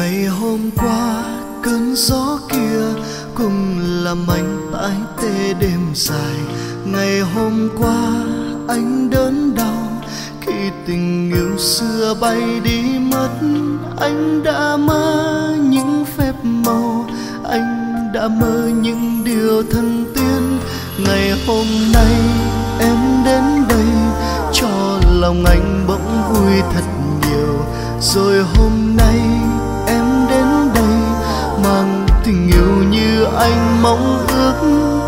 ngày hôm qua, cơn gió kia cùng làm anh tái tê đêm dài. Ngày hôm qua, anh đớn đau, khi tình yêu xưa bay đi mất, anh đã mơ những phép màu. Anh đã mơ những điều thân tiên ngày hôm nay tình yêu như anh mong ước.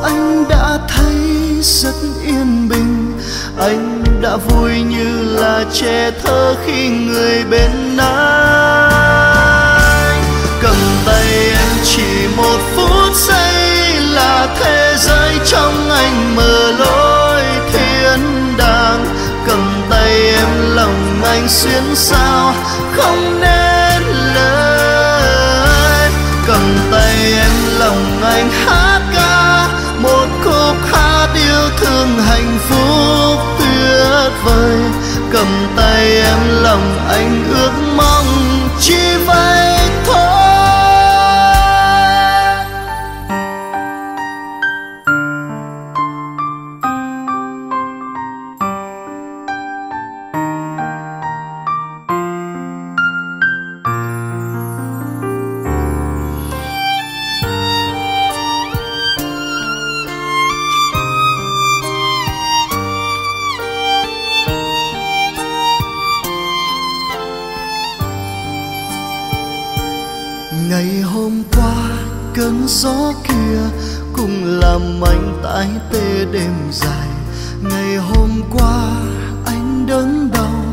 Anh đã thấy rất yên bình. Anh đã vui như là trẻ thơ khi người bên anh. Cầm tay em chỉ một phút giây là thế giới trong anh mở lối thiên đàng. Cầm tay em lòng anh xuyên sao không nên vời cầm tay em lòng anh ước mong chỉ vậy ngày hôm qua, cơn gió kia cùng làm anh tái tê đêm dài. Ngày hôm qua, anh đớn đau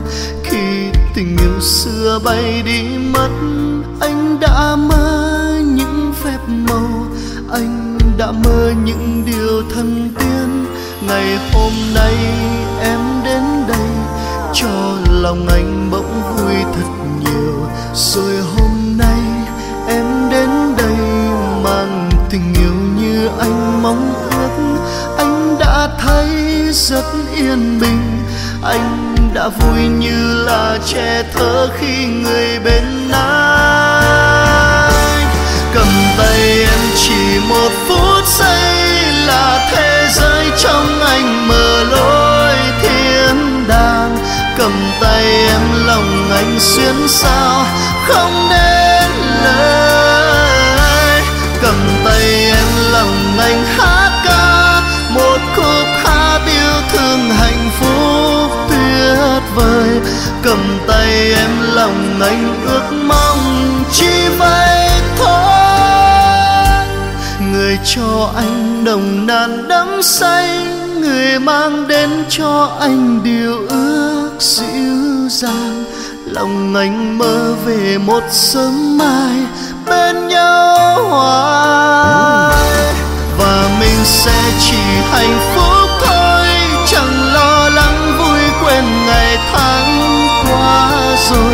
khi tình yêu xưa bay đi mất. Anh đã mơ những phép màu, anh đã mơ những điều thân tiên. Ngày hôm nay em đến đây, cho lòng anh bỗng vui thật nhiều. Rồi hôm rất yên bình. Anh đã vui như là trẻ thơ khi người bên anh. Cầm tay em chỉ một phút giây là thế giới trong anh mở lối thiên đàng. Cầm tay em lòng anh xuyên sao không nên lời. Cầm tay em lòng anh hát cầm tay em lòng anh ước mong chỉ vậy thôi. Người cho anh đồng nàn đắm say, người mang đến cho anh điều ước dịu dàng. Lòng anh mơ về một sớm mai bên nhau hoài. Và mình sẽ chỉ hạnh phúc rồi.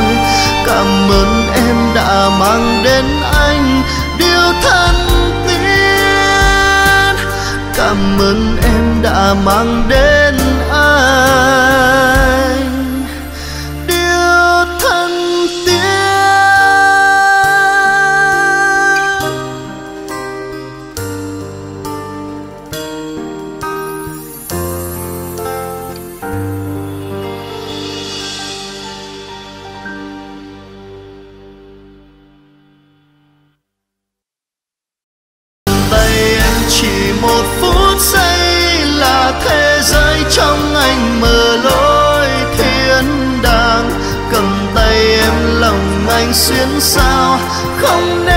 Cảm ơn em đã mang đến anh điều thân tiên cảm ơn em đã mang đến xuyên sao không nên